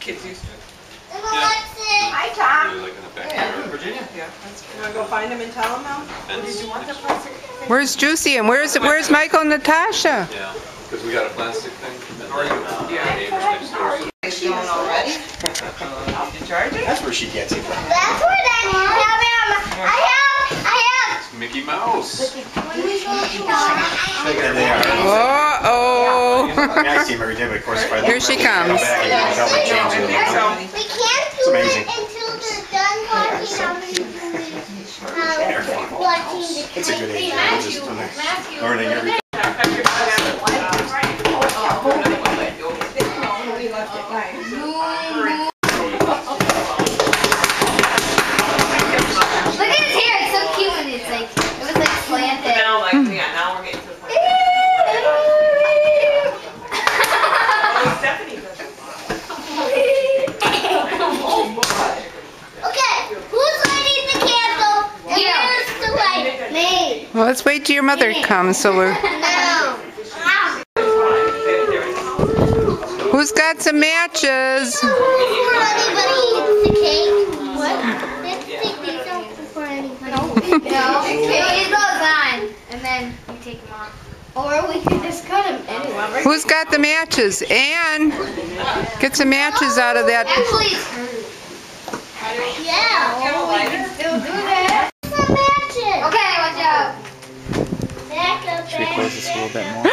kids used to. Hi, Tom. Really like in the backyard. Virginia? Yeah. You wanna go find them and tell them now? Fence. Where's Juicy and where's where's Michael and Natasha? Yeah, because we got a plastic thing. and How are you? then, uh, Yeah. Neighbors next door. It's going already? Did you charge it? That's where she gets it from. That's where that. I have. I have. It's Mickey Mouse. And they are. Oh. I mean, I see them every day, but of course, if I Here she back comes. and you can tell they changed it. think. We can't It's do amazing. it until they're done watching how many. Um, watching the It's a good age. They're just when they're learning everything. Look at his hair, it's so cute when it's like, it was like slanted. Now, like, yeah, now we're getting to the point. Oh, Stephanie does it. Okay, who's lighting the candle? Where's the light? Me. Well, let's wait till your mother comes. So we're who's got some matches? Or we could just cut them anyway. Who's got the matches? Anne, get some matches out of that. Yeah. still do that. Some matches. Okay, watch out. Back up Should we there. close this a little bit more?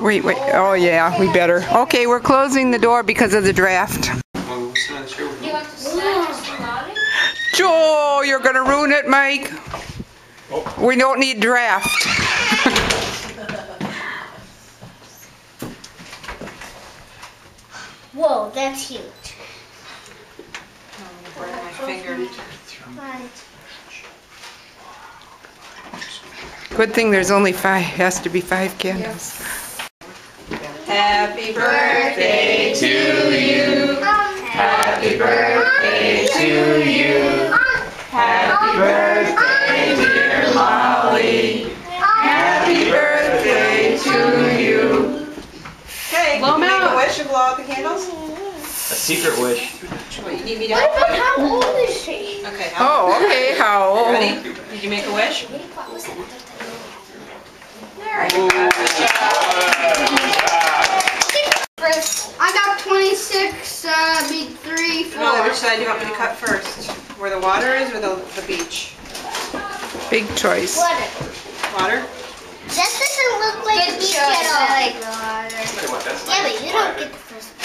Wait, wait. Oh yeah, we better. Okay, we're closing the door because of the draft. Well, we'll sit on the chair with you. want to snatch some on it? Joe, you're gonna ruin it, Mike. We don't need draft. Whoa, that's huge. Good thing there's only five. Has to be five candles. Happy birthday to you. Happy birthday to you. Happy birthday, dear Molly. Happy birthday to you. Okay, can you make a wish and blow out the candles? A secret wish. What, you need me to? What about how old is she? Okay, how? Oh, okay. How? old? Ready? Did you make a wish? I got 26, uh, beat 3, 4. No, which side do you want me to cut first? Where the water is or the, the beach? Big choice. Water. Water? This doesn't look like Good a beach choice. at all. I like water. Yeah, but you don't get the first